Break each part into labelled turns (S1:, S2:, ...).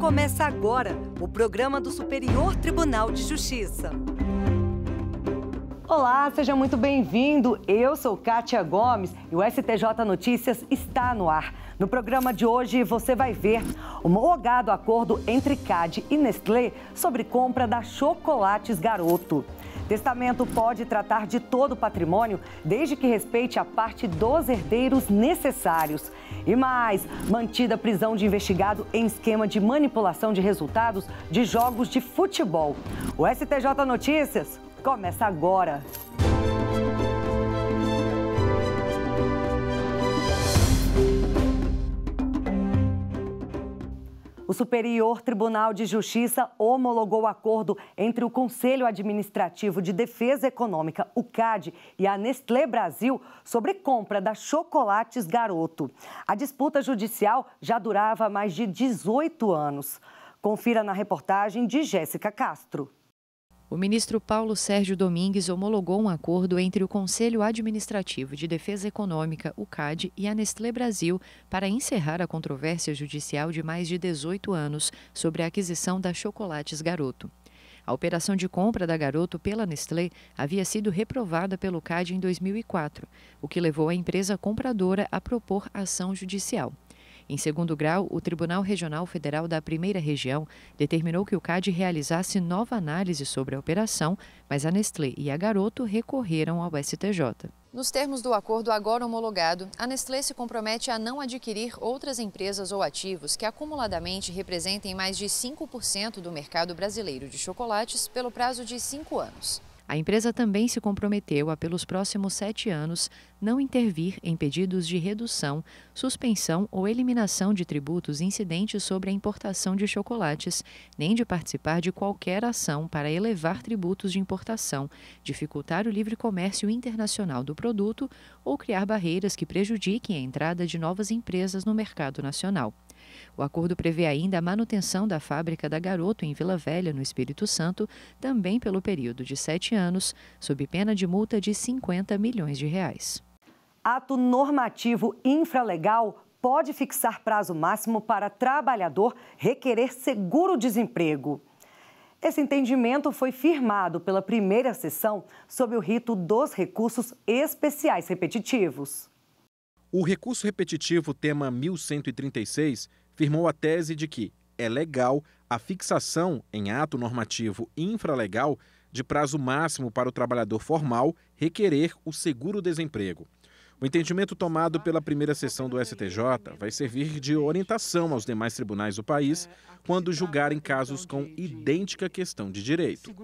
S1: Começa agora o programa do Superior Tribunal de Justiça.
S2: Olá, seja muito bem-vindo. Eu sou Kátia Gomes e o STJ Notícias está no ar. No programa de hoje você vai ver o homologado acordo entre CAD e Nestlé sobre compra da Chocolates Garoto. Testamento pode tratar de todo o patrimônio, desde que respeite a parte dos herdeiros necessários. E mais, mantida a prisão de investigado em esquema de manipulação de resultados de jogos de futebol. O STJ Notícias começa agora. O Superior Tribunal de Justiça homologou o acordo entre o Conselho Administrativo de Defesa Econômica, o CAD, e a Nestlé Brasil sobre compra da Chocolates Garoto. A disputa judicial já durava mais de 18 anos. Confira na reportagem de Jéssica Castro.
S3: O ministro Paulo Sérgio Domingues homologou um acordo entre o Conselho Administrativo de Defesa Econômica, o CAD, e a Nestlé Brasil para encerrar a controvérsia judicial de mais de 18 anos sobre a aquisição da Chocolates Garoto. A operação de compra da Garoto pela Nestlé havia sido reprovada pelo CAD em 2004, o que levou a empresa compradora a propor ação judicial. Em segundo grau, o Tribunal Regional Federal da Primeira Região determinou que o CAD realizasse nova análise sobre a operação, mas a Nestlé e a Garoto recorreram ao STJ. Nos termos do acordo agora homologado, a Nestlé se compromete a não adquirir outras empresas ou ativos que acumuladamente representem mais de 5% do mercado brasileiro de chocolates pelo prazo de cinco anos. A empresa também se comprometeu a, pelos próximos sete anos, não intervir em pedidos de redução, suspensão ou eliminação de tributos incidentes sobre a importação de chocolates, nem de participar de qualquer ação para elevar tributos de importação, dificultar o livre comércio internacional do produto ou criar barreiras que prejudiquem a entrada de novas empresas no mercado nacional. O acordo prevê ainda a manutenção da fábrica da Garoto em Vila Velha, no Espírito Santo, também pelo período de sete anos, sob pena de multa de 50 milhões de reais.
S2: Ato normativo infralegal pode fixar prazo máximo para trabalhador requerer seguro-desemprego. Esse entendimento foi firmado pela primeira sessão sob o rito dos recursos especiais repetitivos.
S4: O recurso repetitivo tema 1136 firmou a tese de que é legal a fixação em ato normativo infralegal de prazo máximo para o trabalhador formal requerer o seguro-desemprego. O entendimento tomado pela primeira sessão do STJ vai servir de orientação aos demais tribunais do país quando julgarem casos com idêntica questão de direito.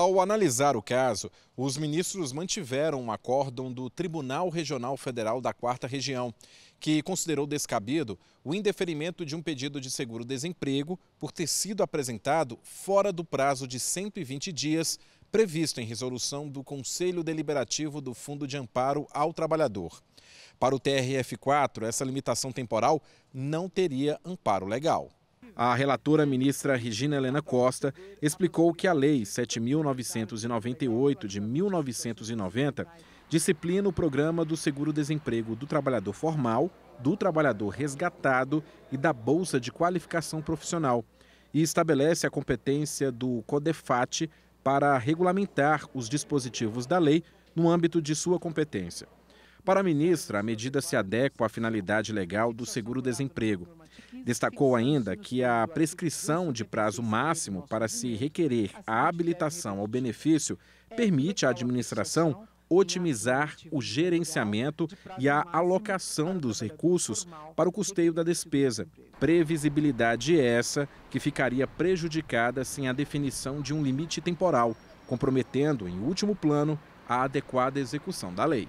S4: Ao analisar o caso, os ministros mantiveram um acórdão do Tribunal Regional Federal da Quarta Região, que considerou descabido o indeferimento de um pedido de seguro-desemprego por ter sido apresentado fora do prazo de 120 dias previsto em resolução do Conselho Deliberativo do Fundo de Amparo ao Trabalhador. Para o TRF4, essa limitação temporal não teria amparo legal. A relatora ministra Regina Helena Costa explicou que a Lei 7.998 de 1990 disciplina o programa do seguro-desemprego do trabalhador formal, do trabalhador resgatado e da Bolsa de Qualificação Profissional e estabelece a competência do CODEFAT para regulamentar os dispositivos da lei no âmbito de sua competência. Para a ministra, a medida se adequa à finalidade legal do seguro-desemprego. Destacou ainda que a prescrição de prazo máximo para se requerer a habilitação ao benefício permite à administração otimizar o gerenciamento e a alocação dos recursos para o custeio da despesa. Previsibilidade essa que ficaria prejudicada sem a definição de um limite temporal, comprometendo, em último plano, a adequada execução da lei.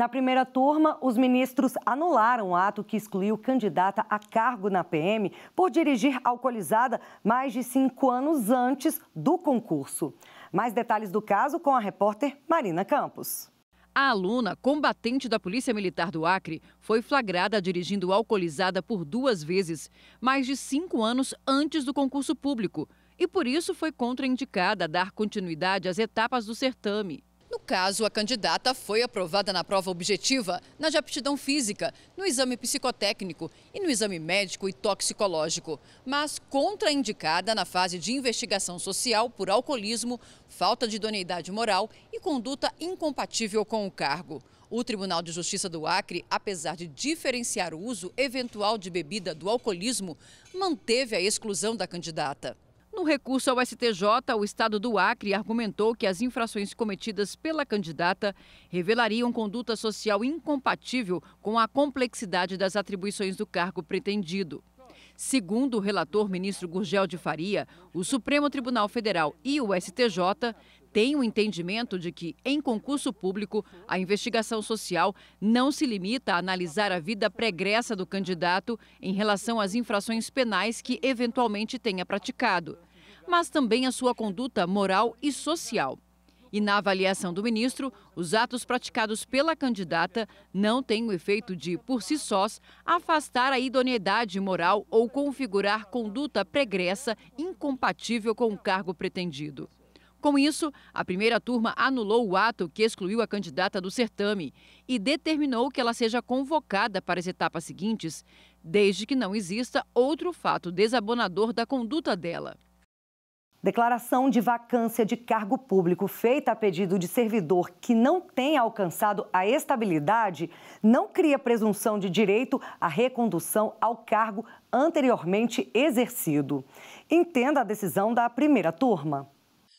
S2: Na primeira turma, os ministros anularam o ato que excluiu candidata a cargo na PM por dirigir alcoolizada mais de cinco anos antes do concurso. Mais detalhes do caso com a repórter Marina Campos.
S5: A aluna, combatente da Polícia Militar do Acre, foi flagrada dirigindo alcoolizada por duas vezes, mais de cinco anos antes do concurso público, e por isso foi contraindicada a dar continuidade às etapas do certame. Caso, a candidata foi aprovada na prova objetiva, na de aptidão física, no exame psicotécnico e no exame médico e toxicológico, mas contraindicada na fase de investigação social por alcoolismo, falta de idoneidade moral e conduta incompatível com o cargo. O Tribunal de Justiça do Acre, apesar de diferenciar o uso eventual de bebida do alcoolismo, manteve a exclusão da candidata. No recurso ao STJ, o Estado do Acre argumentou que as infrações cometidas pela candidata revelariam conduta social incompatível com a complexidade das atribuições do cargo pretendido. Segundo o relator ministro Gurgel de Faria, o Supremo Tribunal Federal e o STJ tem o entendimento de que, em concurso público, a investigação social não se limita a analisar a vida pregressa do candidato em relação às infrações penais que eventualmente tenha praticado, mas também a sua conduta moral e social. E na avaliação do ministro, os atos praticados pela candidata não têm o efeito de, por si sós, afastar a idoneidade moral ou configurar conduta pregressa incompatível com o cargo pretendido. Com isso, a primeira turma anulou o ato que excluiu a candidata do certame e determinou que ela seja convocada para as etapas seguintes, desde que não exista outro fato desabonador da conduta dela.
S2: Declaração de vacância de cargo público feita a pedido de servidor que não tenha alcançado a estabilidade não cria presunção de direito à recondução ao cargo anteriormente exercido. Entenda a decisão da primeira turma.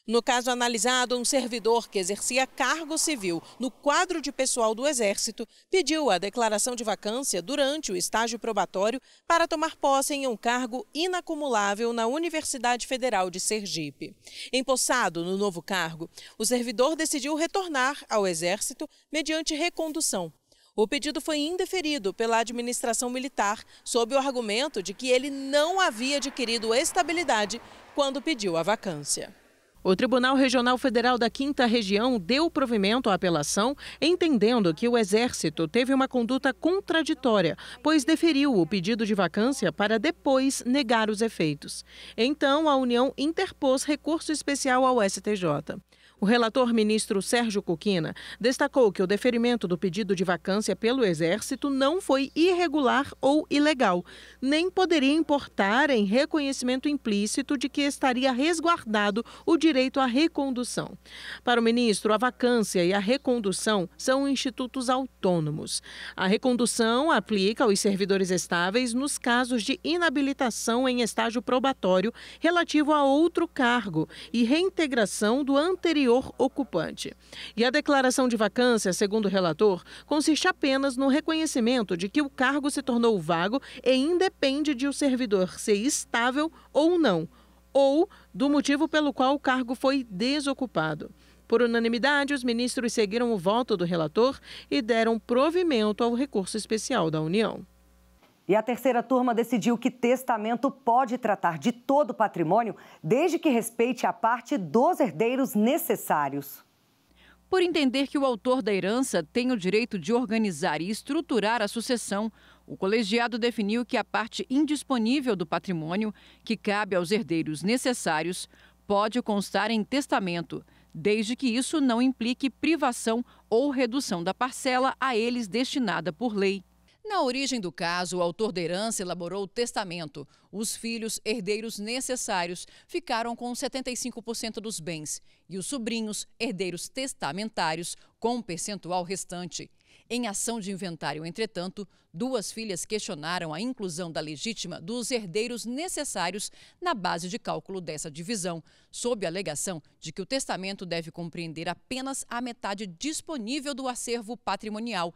S6: No caso analisado, um servidor que exercia cargo civil no quadro de pessoal do Exército pediu a declaração de vacância durante o estágio probatório para tomar posse em um cargo inacumulável na Universidade Federal de Sergipe. Empossado no novo cargo, o servidor decidiu retornar ao Exército mediante recondução. O pedido foi indeferido pela administração militar, sob o argumento de que ele não havia adquirido estabilidade quando pediu a vacância.
S7: O Tribunal Regional Federal da Quinta Região deu provimento à apelação, entendendo que o Exército teve uma conduta contraditória, pois deferiu o pedido de vacância para depois negar os efeitos. Então, a União interpôs recurso especial ao STJ. O relator ministro Sérgio Coquina destacou que o deferimento do pedido de vacância pelo Exército não foi irregular ou ilegal, nem poderia importar em reconhecimento implícito de que estaria resguardado o direito à recondução. Para o ministro, a vacância e a recondução são institutos autônomos. A recondução aplica aos servidores estáveis nos casos de inabilitação em estágio probatório relativo a outro cargo e reintegração do anterior anterior ocupante. E a declaração de vacância, segundo o relator, consiste apenas no reconhecimento de que o cargo se tornou vago e independe de o servidor ser estável ou não, ou do motivo pelo qual o cargo foi desocupado. Por unanimidade, os ministros seguiram o voto do relator e deram provimento ao recurso especial da União.
S2: E a terceira turma decidiu que testamento pode tratar de todo o patrimônio, desde que respeite a parte dos herdeiros necessários.
S5: Por entender que o autor da herança tem o direito de organizar e estruturar a sucessão, o colegiado definiu que a parte indisponível do patrimônio, que cabe aos herdeiros necessários, pode constar em testamento, desde que isso não implique privação ou redução da parcela a eles destinada por lei. Na origem do caso, o autor da herança elaborou o testamento. Os filhos herdeiros necessários ficaram com 75% dos bens e os sobrinhos herdeiros testamentários com um percentual restante. Em ação de inventário, entretanto, duas filhas questionaram a inclusão da legítima dos herdeiros necessários na base de cálculo dessa divisão, sob a alegação de que o testamento deve compreender apenas a metade disponível do acervo patrimonial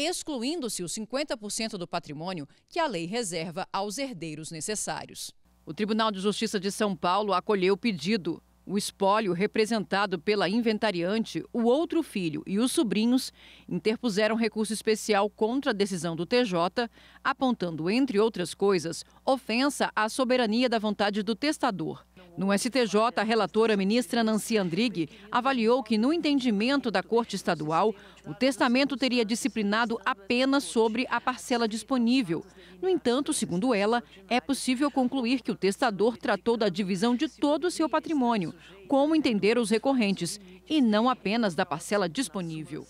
S5: excluindo-se os 50% do patrimônio que a lei reserva aos herdeiros necessários. O Tribunal de Justiça de São Paulo acolheu o pedido. O espólio, representado pela inventariante, o outro filho e os sobrinhos, interpuseram recurso especial contra a decisão do TJ, apontando, entre outras coisas, ofensa à soberania da vontade do testador, No STJ, a relatora ministra Nancy Andrighi avaliou que, no entendimento da Corte Estadual, o testamento teria disciplinado apenas sobre a parcela disponível. No entanto, segundo ela, é possível concluir que o testador tratou da divisão de todo o seu patrimônio, como entender os recorrentes, e não apenas da parcela disponível.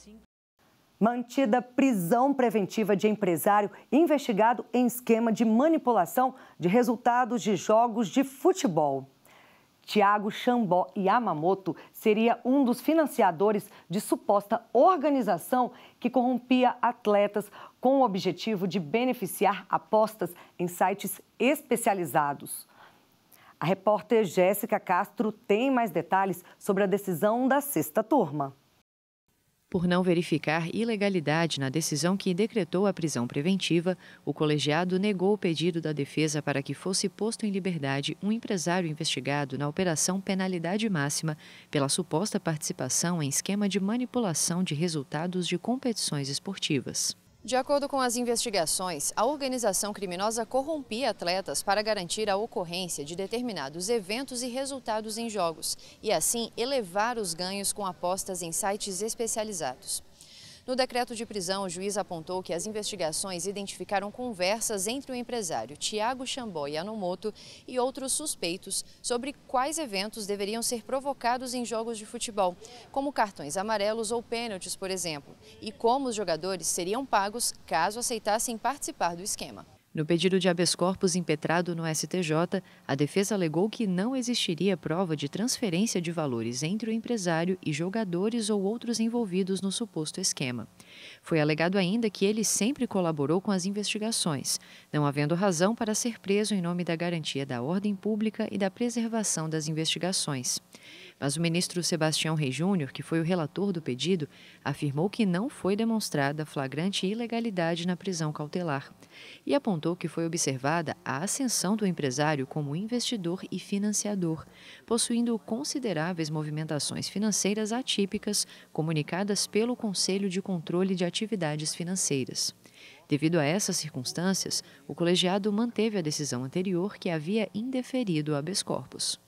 S2: Mantida prisão preventiva de empresário investigado em esquema de manipulação de resultados de jogos de futebol. Tiago Xambó Yamamoto seria um dos financiadores de suposta organização que corrompia atletas com o objetivo de beneficiar apostas em sites especializados. A repórter Jéssica Castro tem mais detalhes sobre a decisão da sexta turma
S3: por não verificar ilegalidade na decisão que decretou a prisão preventiva, o colegiado negou o pedido da defesa para que fosse posto em liberdade um empresário investigado na Operação Penalidade Máxima pela suposta participação em esquema de manipulação de resultados de competições esportivas.
S8: De acordo com as investigações, a organização criminosa corrompia atletas para garantir a ocorrência de determinados eventos e resultados em jogos e, assim, elevar os ganhos com apostas em sites especializados. No decreto de prisão, o juiz apontou que as investigações identificaram conversas entre o empresário Tiago Xambó Yanomoto e outros suspeitos sobre quais eventos deveriam ser provocados em jogos de futebol, como cartões amarelos ou pênaltis, por exemplo, e como os jogadores seriam pagos caso aceitassem participar do esquema.
S3: No pedido de habeas corpus impetrado no STJ, a defesa alegou que não existiria prova de transferência de valores entre o empresário e jogadores ou outros envolvidos no suposto esquema. Foi alegado ainda que ele sempre colaborou com as investigações, não havendo razão para ser preso em nome da garantia da ordem pública e da preservação das investigações. Mas o ministro Sebastião Rei Júnior, que foi o relator do pedido, afirmou que não foi demonstrada flagrante ilegalidade na prisão cautelar e apontou que foi observada a ascensão do empresário como investidor e financiador, possuindo consideráveis movimentações financeiras atípicas comunicadas pelo Conselho de Controle de Atividades Financeiras. Devido a essas circunstâncias, o colegiado manteve a decisão anterior que havia indeferido habeas corpus.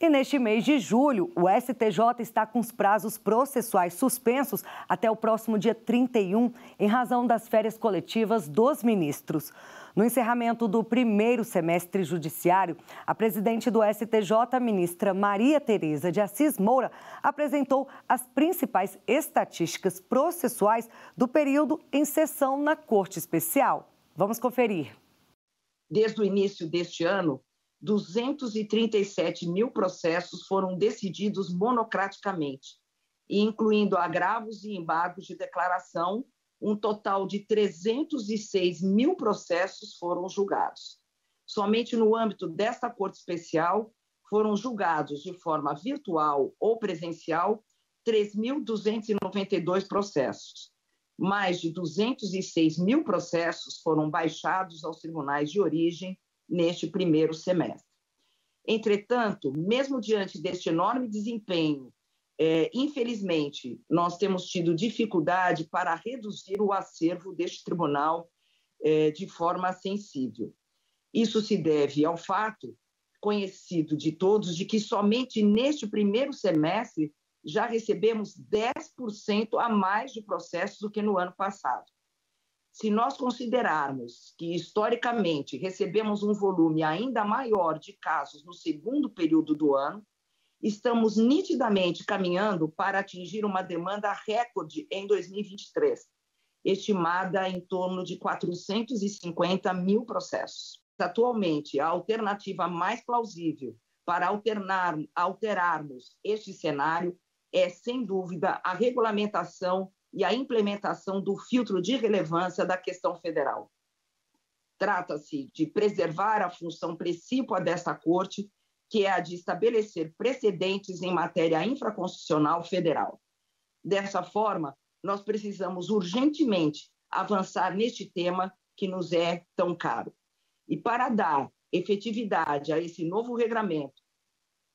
S2: E neste mês de julho, o STJ está com os prazos processuais suspensos até o próximo dia 31, em razão das férias coletivas dos ministros. No encerramento do primeiro semestre judiciário, a presidente do STJ, ministra Maria Tereza de Assis Moura, apresentou as principais estatísticas processuais do período em sessão na Corte Especial. Vamos conferir.
S9: Desde o início deste ano, 237 mil processos foram decididos monocraticamente, incluindo agravos e embargos de declaração, um total de 306 mil processos foram julgados. Somente no âmbito desta Corte Especial foram julgados de forma virtual ou presencial 3.292 processos. Mais de 206 mil processos foram baixados aos tribunais de origem neste primeiro semestre. Entretanto, mesmo diante deste enorme desempenho, é, infelizmente, nós temos tido dificuldade para reduzir o acervo deste tribunal é, de forma sensível. Isso se deve ao fato conhecido de todos de que somente neste primeiro semestre já recebemos 10% a mais de processos do que no ano passado. Se nós considerarmos que, historicamente, recebemos um volume ainda maior de casos no segundo período do ano, estamos nitidamente caminhando para atingir uma demanda recorde em 2023, estimada em torno de 450 mil processos. Atualmente, a alternativa mais plausível para alternar, alterarmos este cenário é, sem dúvida, a regulamentação e a implementação do filtro de relevância da questão federal. Trata-se de preservar a função principal desta Corte, que é a de estabelecer precedentes em matéria infraconstitucional federal. Dessa forma, nós precisamos urgentemente avançar neste tema que nos é tão caro. E para dar efetividade a esse novo regramento,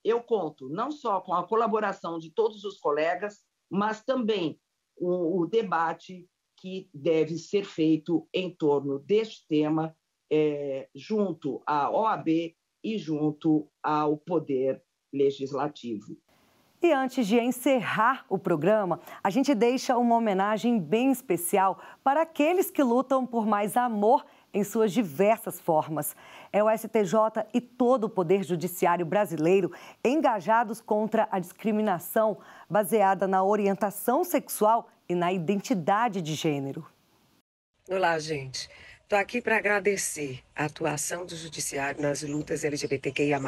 S9: eu conto não só com a colaboração de todos os colegas, mas também o, o debate que deve ser feito em torno deste tema, é, junto à OAB e junto ao Poder Legislativo.
S2: E antes de encerrar o programa, a gente deixa uma homenagem bem especial para aqueles que lutam por mais amor em suas diversas formas. É o STJ e todo o Poder Judiciário brasileiro engajados contra a discriminação baseada na orientação sexual e na identidade de gênero.
S10: Olá, gente. Estou aqui para agradecer a atuação do Judiciário nas lutas LGBTQIA,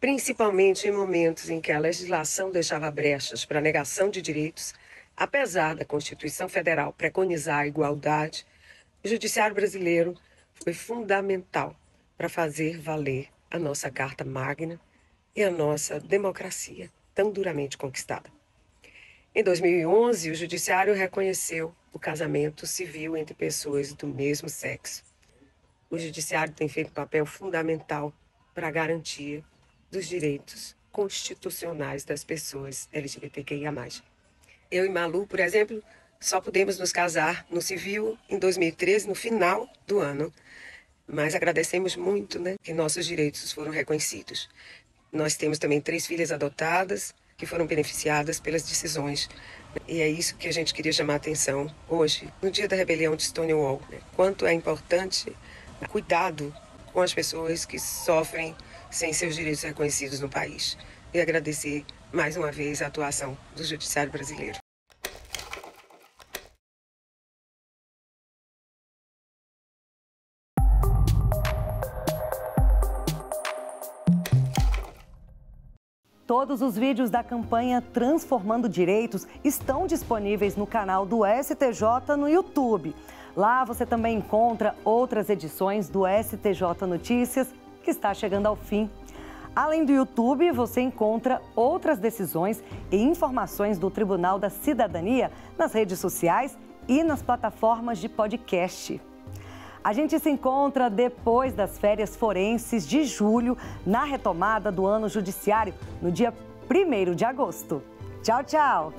S10: principalmente em momentos em que a legislação deixava brechas para negação de direitos, apesar da Constituição Federal preconizar a igualdade o Judiciário brasileiro foi fundamental para fazer valer a nossa Carta Magna e a nossa democracia tão duramente conquistada. Em 2011, o Judiciário reconheceu o casamento civil entre pessoas do mesmo sexo. O Judiciário tem feito papel fundamental para a garantia dos direitos constitucionais das pessoas LGBTQIA. Eu e Malu, por exemplo, só pudemos nos casar no civil em 2013, no final do ano. Mas agradecemos muito né, que nossos direitos foram reconhecidos. Nós temos também três filhas adotadas que foram beneficiadas pelas decisões. E é isso que a gente queria chamar a atenção hoje, no dia da rebelião de Stonewall. Né? Quanto é importante cuidado com as pessoas que sofrem sem seus direitos reconhecidos no país. E agradecer mais uma vez a atuação do Judiciário Brasileiro.
S2: Todos os vídeos da campanha Transformando Direitos estão disponíveis no canal do STJ no YouTube. Lá você também encontra outras edições do STJ Notícias, que está chegando ao fim. Além do YouTube, você encontra outras decisões e informações do Tribunal da Cidadania nas redes sociais e nas plataformas de podcast. A gente se encontra depois das férias forenses de julho, na retomada do ano judiciário, no dia 1 de agosto. Tchau, tchau!